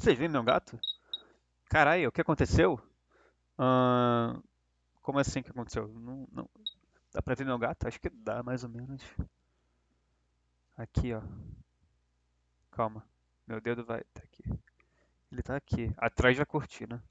Vocês viram meu gato? Caralho, o que aconteceu? Ahn, como assim que aconteceu? Não, não- Dá pra ver meu gato? Acho que dá, mais ou menos. Aqui, ó. Calma. Meu dedo vai. Tá aqui. Ele tá aqui, atrás da cortina.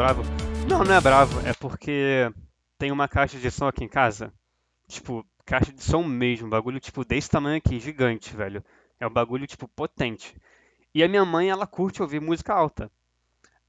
Bravo? Não, não é bravo, é porque tem uma caixa de som aqui em casa. Tipo, caixa de som mesmo, bagulho tipo desse tamanho aqui, gigante, velho. É um bagulho tipo potente. E a minha mãe, ela curte ouvir música alta.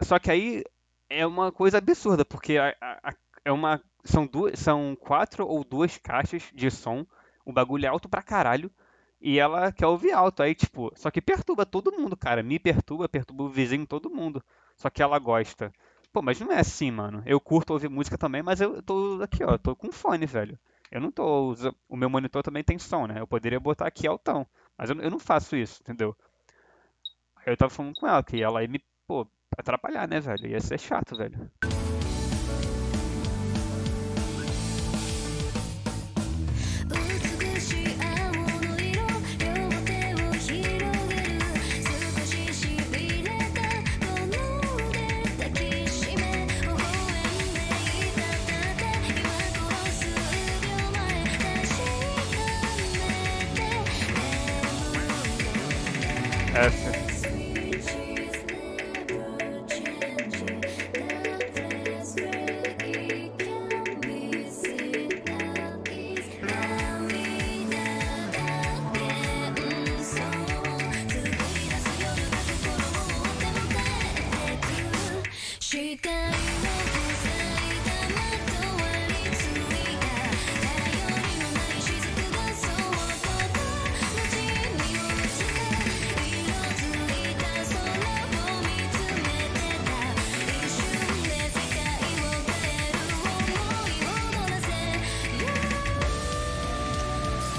Só que aí é uma coisa absurda, porque a- a- a- é uma são duas, são quatro ou duas caixas de som. O bagulho é alto pra caralho. E ela quer ouvir alto. Aí, tipo, só que perturba todo mundo, cara. Me perturba, perturba o vizinho, todo mundo. Só que ela gosta. Pô, mas não é assim, mano. Eu curto ouvir música também, mas eu tô aqui, ó. Tô com fone, velho. Eu não tô usando. O meu monitor também tem som, né? Eu poderia botar aqui altão. Mas eu, eu não faço isso, entendeu? Aí eu tava falando com ela que ela ia me, pô, atrapalhar, né, velho? Ia ser chato, velho. F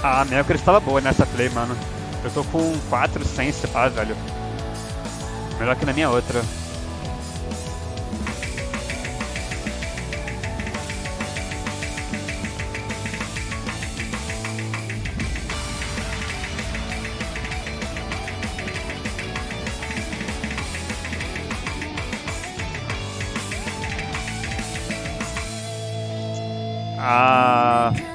Ah, minha estava boa nessa play, mano. Eu tô com 4 sem se pá, velho. Melhor que na minha outra. Ah.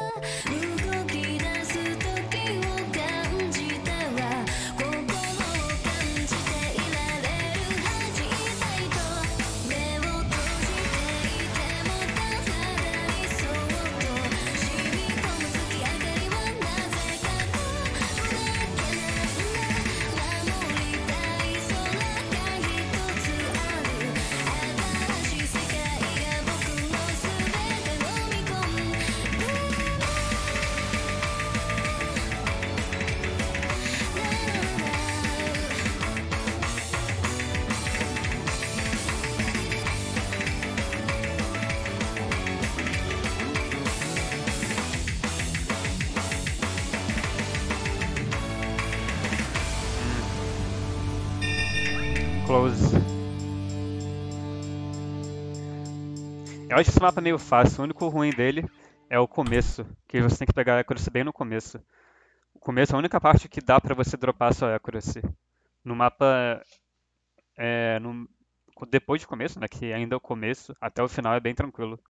Mm. Close. Eu acho esse mapa meio fácil. O único ruim dele é o começo, que você tem que pegar a accuracy bem no começo. O começo é a única parte que dá pra você dropar sua accuracy. No mapa, é, no- depois do começo, né, que ainda é o começo, até o final é bem tranquilo.